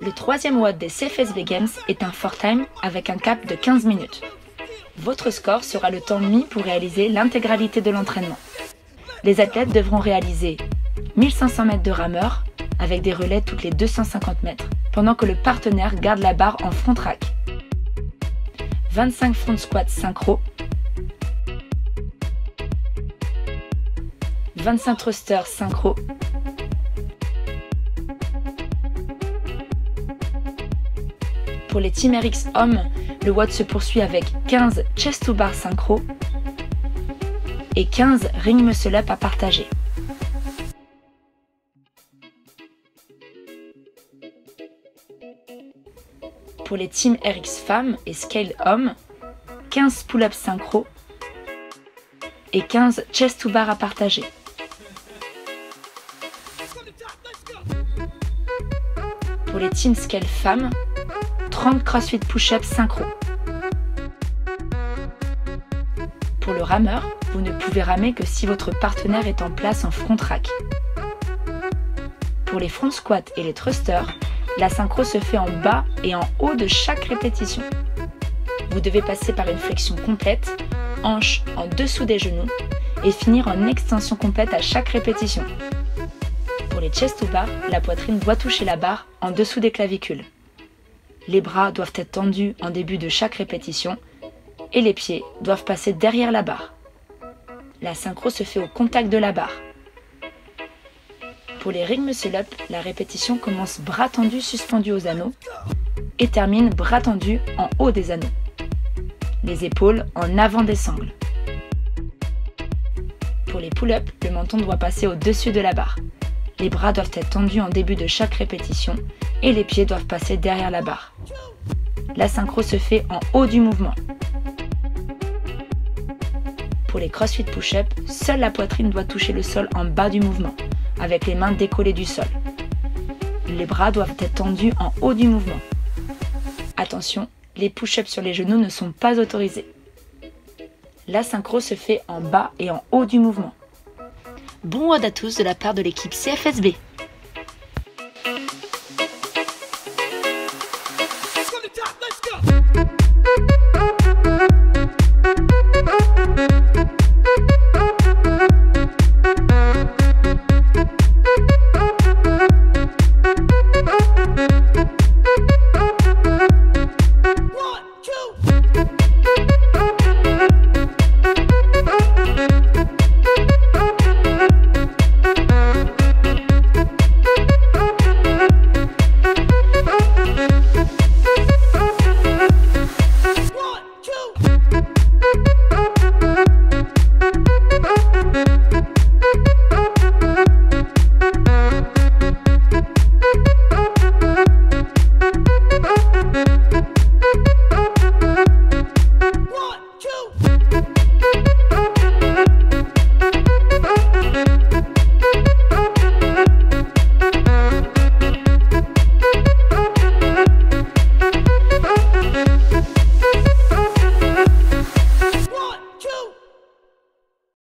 Le troisième WOD des CFSB Games est un four time avec un cap de 15 minutes. Votre score sera le temps mis pour réaliser l'intégralité de l'entraînement. Les athlètes devront réaliser 1500 mètres de rameur avec des relais toutes les 250 mètres, pendant que le partenaire garde la barre en front track. 25 front squats synchro, 25 thrusters synchro, Pour les Team RX hommes, le WOD se poursuit avec 15 chest to bar synchro et 15 ring muscle up à partager. Pour les Team RX femmes et scale hommes, 15 pull-ups synchro et 15 chest to bar à partager. Pour les Team Scale femmes, 30 CrossFit push-ups synchro. Pour le rameur, vous ne pouvez ramer que si votre partenaire est en place en front rack. Pour les front squats et les thrusters, la synchro se fait en bas et en haut de chaque répétition. Vous devez passer par une flexion complète, hanche en dessous des genoux, et finir en extension complète à chaque répétition. Pour les chest to bar, la poitrine doit toucher la barre en dessous des clavicules. Les bras doivent être tendus en début de chaque répétition et les pieds doivent passer derrière la barre. La synchro se fait au contact de la barre. Pour les ring muscle up, la répétition commence bras tendus suspendus aux anneaux et termine bras tendus en haut des anneaux. Les épaules en avant des sangles. Pour les pull-up, le menton doit passer au-dessus de la barre. Les bras doivent être tendus en début de chaque répétition et les pieds doivent passer derrière la barre. La synchro se fait en haut du mouvement. Pour les CrossFit push-up, seule la poitrine doit toucher le sol en bas du mouvement, avec les mains décollées du sol. Les bras doivent être tendus en haut du mouvement. Attention, les push-ups sur les genoux ne sont pas autorisés. La synchro se fait en bas et en haut du mouvement. Bon WOD à tous de la part de l'équipe CFSB.